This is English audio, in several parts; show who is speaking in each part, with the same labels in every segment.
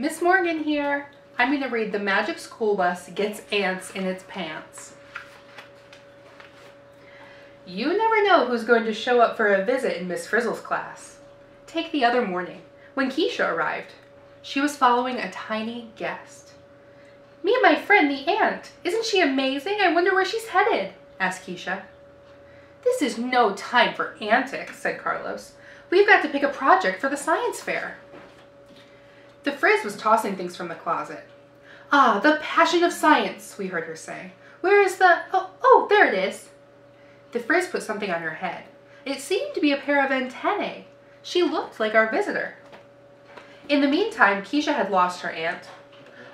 Speaker 1: Miss Morgan here. I'm going to read The Magic School Bus Gets Ants in Its Pants. You never know who's going to show up for a visit in Miss Frizzle's class. Take the other morning, when Keisha arrived. She was following a tiny guest. Me and my friend, the ant. Isn't she amazing? I wonder where she's headed, asked Keisha. This is no time for antics, said Carlos. We've got to pick a project for the science fair. The Frizz was tossing things from the closet. Ah, the passion of science, we heard her say. Where is the... Oh, oh, there it is. The Frizz put something on her head. It seemed to be a pair of antennae. She looked like our visitor. In the meantime, Keisha had lost her ant.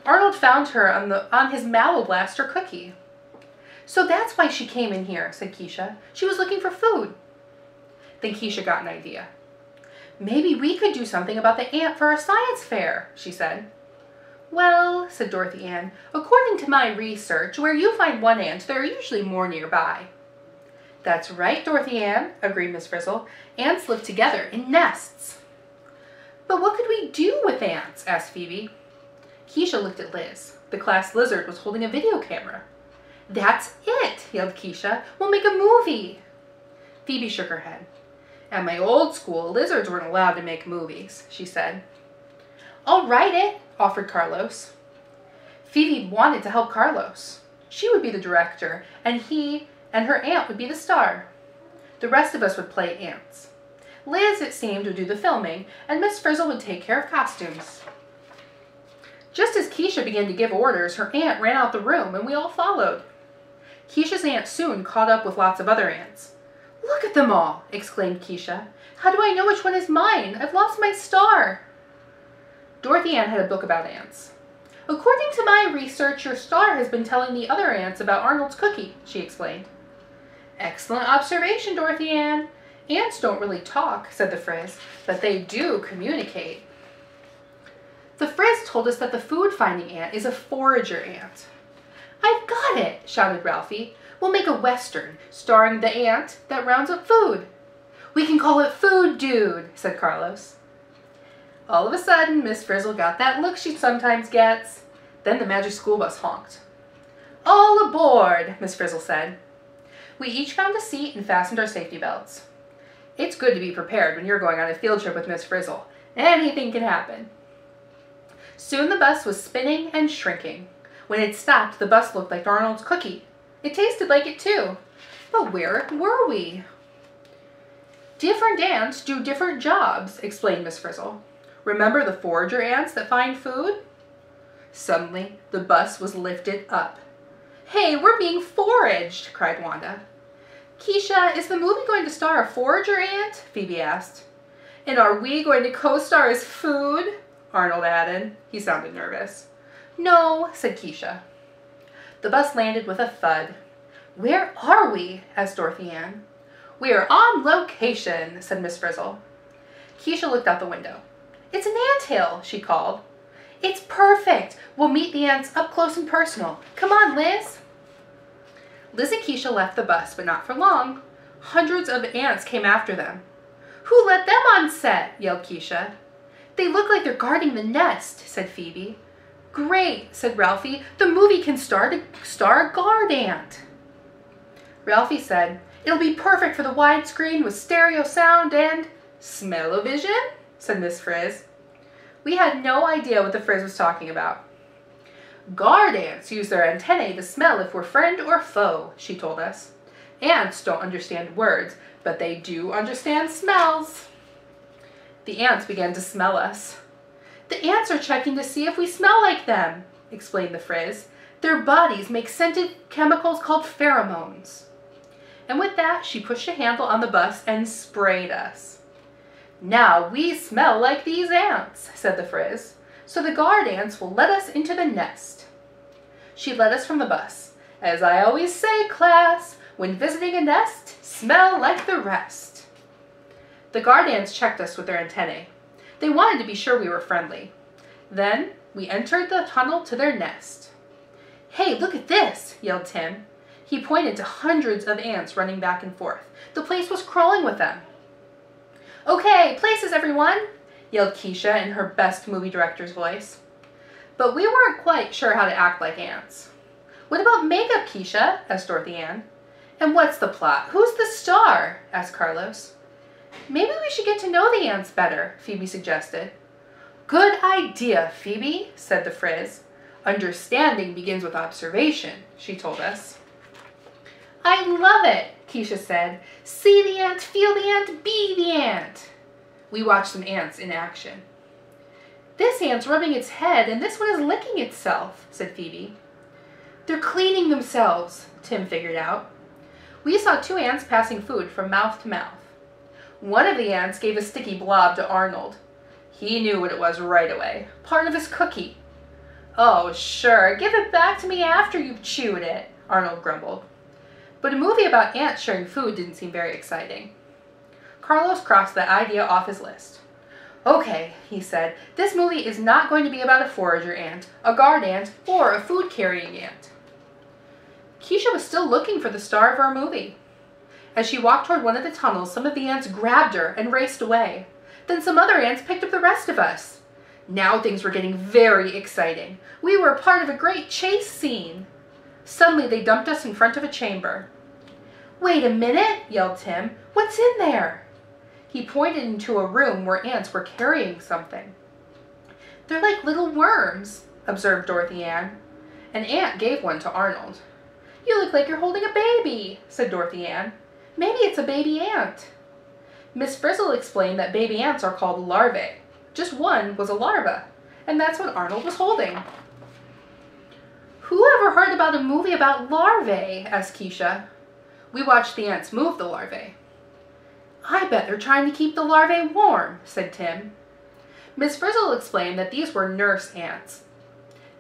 Speaker 1: Arnold found her on, the, on his Mallow Blaster cookie. So that's why she came in here, said Keisha. She was looking for food. Then Keisha got an idea. Maybe we could do something about the ant for our science fair, she said. Well, said Dorothy Ann, according to my research, where you find one ant, there are usually more nearby. That's right, Dorothy Ann, agreed Miss Frizzle. Ants live together in nests. But what could we do with ants? asked Phoebe. Keisha looked at Liz. The class lizard was holding a video camera. That's it, yelled Keisha. We'll make a movie. Phoebe shook her head. At my old school, lizards weren't allowed to make movies, she said. I'll write it, offered Carlos. Phoebe wanted to help Carlos. She would be the director, and he and her ant would be the star. The rest of us would play ants. Liz, it seemed, would do the filming, and Miss Frizzle would take care of costumes. Just as Keisha began to give orders, her ant ran out the room, and we all followed. Keisha's ant soon caught up with lots of other ants. Look at them all, exclaimed Keisha. How do I know which one is mine? I've lost my star. Dorothy Ann had a book about ants. According to my research, your star has been telling the other ants about Arnold's cookie, she explained. Excellent observation, Dorothy Ann. Ants don't really talk, said the Frizz, but they do communicate. The Frizz told us that the food-finding ant is a forager ant. I've got it, shouted Ralphie. We'll make a western starring the ant that rounds up food. We can call it Food Dude, said Carlos. All of a sudden, Miss Frizzle got that look she sometimes gets. Then the magic school bus honked. All aboard, Miss Frizzle said. We each found a seat and fastened our safety belts. It's good to be prepared when you're going on a field trip with Miss Frizzle. Anything can happen. Soon the bus was spinning and shrinking. When it stopped, the bus looked like Arnold's cookie. It tasted like it too. But where were we? Different ants do different jobs, explained Miss Frizzle. Remember the forager ants that find food? Suddenly, the bus was lifted up. Hey, we're being foraged, cried Wanda. Keisha, is the movie going to star a forager ant? Phoebe asked. And are we going to co-star as food? Arnold added. He sounded nervous. No, said Keisha. The bus landed with a thud. Where are we? asked Dorothy Ann. We are on location, said Miss Frizzle. Keisha looked out the window. It's an ant hill, she called. It's perfect. We'll meet the ants up close and personal. Come on, Liz. Liz and Keisha left the bus, but not for long. Hundreds of ants came after them. Who let them on set? yelled Keisha. They look like they're guarding the nest, said Phoebe. Great, said Ralphie. The movie can star, star a guard ant. Ralphie said, It'll be perfect for the widescreen with stereo sound and smell-o-vision, said Miss Frizz. We had no idea what the Frizz was talking about. Guard ants use their antennae to smell if we're friend or foe, she told us. Ants don't understand words, but they do understand smells. The ants began to smell us. The ants are checking to see if we smell like them, explained the Frizz. Their bodies make scented chemicals called pheromones. And with that, she pushed a handle on the bus and sprayed us. Now we smell like these ants, said the Frizz, so the guard ants will let us into the nest. She led us from the bus. As I always say, class, when visiting a nest, smell like the rest. The guard ants checked us with their antennae. They wanted to be sure we were friendly. Then we entered the tunnel to their nest. Hey, look at this, yelled Tim. He pointed to hundreds of ants running back and forth. The place was crawling with them. Okay, places everyone, yelled Keisha in her best movie director's voice. but we weren't quite sure how to act like ants. What about makeup, Keisha? asked Dorothy Ann. And what's the plot? Who's the star? asked Carlos. Maybe we should get to know the ants better, Phoebe suggested. Good idea, Phoebe, said the Frizz. Understanding begins with observation, she told us. I love it, Keisha said. See the ant, feel the ant, be the ant. We watched some ants in action. This ant's rubbing its head and this one is licking itself, said Phoebe. They're cleaning themselves, Tim figured out. We saw two ants passing food from mouth to mouth. One of the ants gave a sticky blob to Arnold. He knew what it was right away. Part of his cookie. Oh, sure, give it back to me after you've chewed it, Arnold grumbled. But a movie about ants sharing food didn't seem very exciting. Carlos crossed that idea off his list. Okay, he said, this movie is not going to be about a forager ant, a guard ant, or a food-carrying ant. Keisha was still looking for the star of our movie. As she walked toward one of the tunnels, some of the ants grabbed her and raced away. Then some other ants picked up the rest of us. Now things were getting very exciting. We were part of a great chase scene. Suddenly they dumped us in front of a chamber. Wait a minute, yelled Tim. What's in there? He pointed into a room where ants were carrying something. They're like little worms, observed Dorothy Ann. An ant gave one to Arnold. You look like you're holding a baby, said Dorothy Ann. Maybe it's a baby ant. Miss Frizzle explained that baby ants are called larvae. Just one was a larva, and that's what Arnold was holding. Who ever heard about a movie about larvae? asked Keisha. We watched the ants move the larvae. I bet they're trying to keep the larvae warm, said Tim. Miss Frizzle explained that these were nurse ants.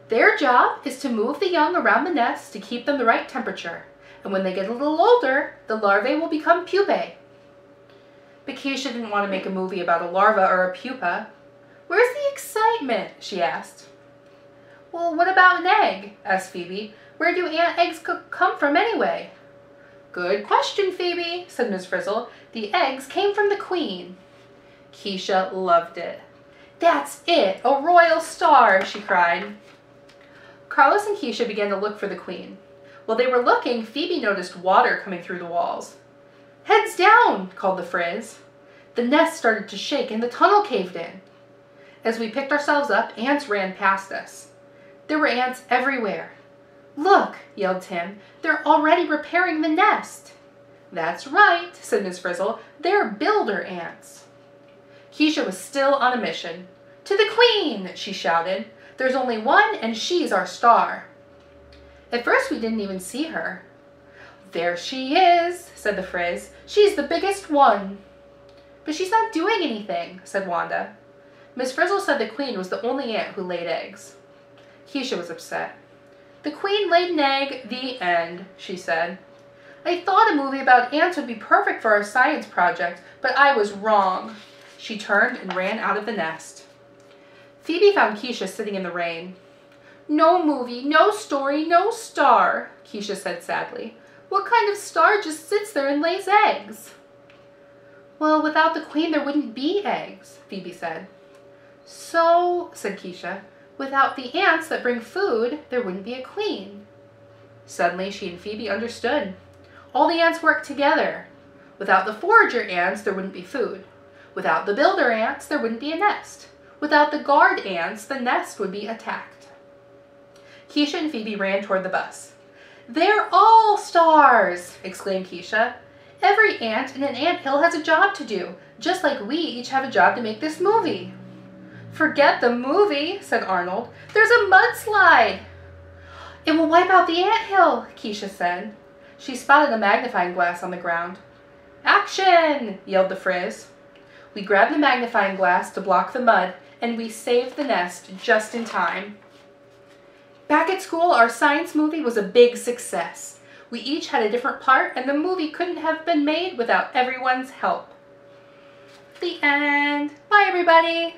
Speaker 1: Their job is to move the young around the nest to keep them the right temperature, and when they get a little older, the larvae will become pupae. But Keisha didn't want to make a movie about a larva or a pupa. Where's the excitement? she asked. Well, what about an egg? asked Phoebe. Where do ant eggs come from anyway? Good question, Phoebe, said Miss Frizzle. The eggs came from the queen. Keisha loved it. That's it, a royal star, she cried. Carlos and Keisha began to look for the queen. While they were looking, Phoebe noticed water coming through the walls. Heads down, called the Frizz. The nest started to shake and the tunnel caved in. As we picked ourselves up, ants ran past us. There were ants everywhere. Look, yelled Tim, they're already repairing the nest. That's right, said Miss Frizzle, they're builder ants. Keisha was still on a mission. To the queen, she shouted. There's only one, and she's our star. At first, we didn't even see her. There she is, said the Frizz. She's the biggest one. But she's not doing anything, said Wanda. Miss Frizzle said the queen was the only ant who laid eggs. Keisha was upset. The queen laid an egg, the end, she said. I thought a movie about ants would be perfect for our science project, but I was wrong. She turned and ran out of the nest. Phoebe found Keisha sitting in the rain. No movie, no story, no star, Keisha said sadly. What kind of star just sits there and lays eggs? Well, without the queen there wouldn't be eggs, Phoebe said. So, said Keisha, without the ants that bring food, there wouldn't be a queen. Suddenly she and Phoebe understood. All the ants work together. Without the forager ants, there wouldn't be food. Without the builder ants, there wouldn't be a nest. Without the guard ants, the nest would be attacked. Keisha and Phoebe ran toward the bus. They're all stars, exclaimed Keisha. Every ant in an ant hill has a job to do, just like we each have a job to make this movie. Forget the movie, said Arnold. There's a mudslide. It will wipe out the ant hill, Keisha said. She spotted a magnifying glass on the ground. Action! yelled the Frizz. We grabbed the magnifying glass to block the mud and we saved the nest just in time. Back at school, our science movie was a big success. We each had a different part, and the movie couldn't have been made without everyone's help. The end. Bye, everybody.